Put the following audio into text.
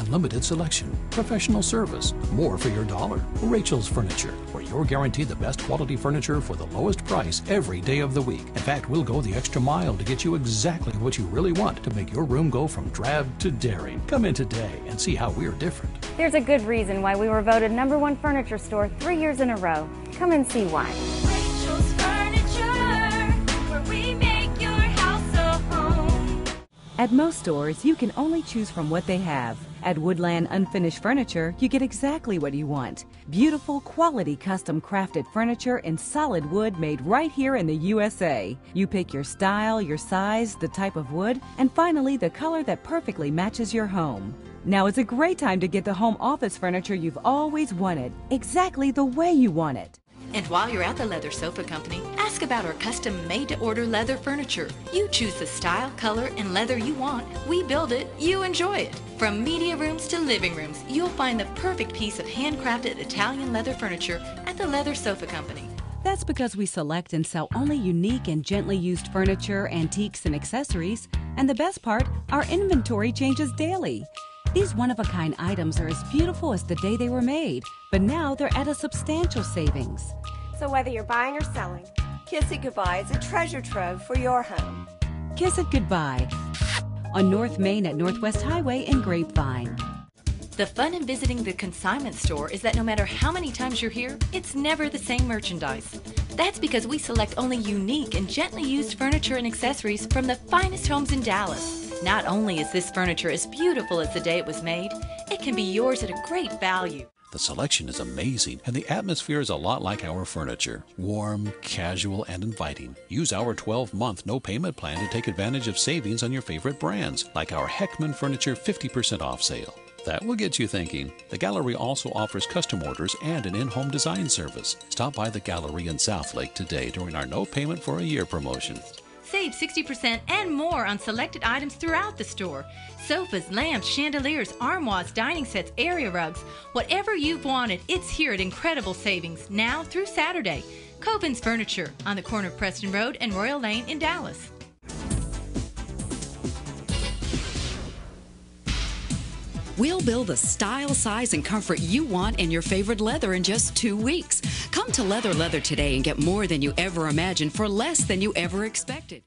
Unlimited selection, professional service, more for your dollar. Rachel's Furniture, where you're guaranteed the best quality furniture for the lowest price every day of the week. In fact, we'll go the extra mile to get you exactly what you really want to make your room go from drab to daring. Come in today and see how we're different. There's a good reason why we were voted number one furniture store three years in a row. Come and see why. At most stores, you can only choose from what they have. At Woodland Unfinished Furniture, you get exactly what you want. Beautiful, quality, custom crafted furniture in solid wood made right here in the USA. You pick your style, your size, the type of wood, and finally the color that perfectly matches your home. Now is a great time to get the home office furniture you've always wanted, exactly the way you want it. And while you're at the Leather Sofa Company, ask about our custom made to order leather furniture. You choose the style, color, and leather you want. We build it, you enjoy it. From media rooms to living rooms, you'll find the perfect piece of handcrafted Italian leather furniture at the Leather Sofa Company. That's because we select and sell only unique and gently used furniture, antiques, and accessories. And the best part, our inventory changes daily. These one of a kind items are as beautiful as the day they were made, but now they're at a substantial savings. So whether you're buying or selling, Kiss It Goodbye is a treasure trove for your home. Kiss it goodbye on North Main at Northwest Highway in Grapevine. The fun in visiting the consignment store is that no matter how many times you're here, it's never the same merchandise. That's because we select only unique and gently used furniture and accessories from the finest homes in Dallas. Not only is this furniture as beautiful as the day it was made, it can be yours at a great value. The selection is amazing, and the atmosphere is a lot like our furniture warm, casual, and inviting. Use our 12 month no payment plan to take advantage of savings on your favorite brands, like our Hekman Furniture 50% off sale. That will get you thinking. The gallery also offers custom orders and an in home design service. Stop by the gallery in Southlake today during our no payment for a year promotion. Save 60% and more on selected items throughout the store. Sofas, lamps, chandeliers, armoires, dining sets, area rugs. Whatever you've wanted, it's here at incredible savings now through Saturday. Copen's Furniture on the corner of Preston Road and Royal Lane in Dallas. We'll build the style, size, and comfort you want in your favorite leather in just two weeks. Come to Leather Leather today and get more than you ever imagined for less than you ever expected.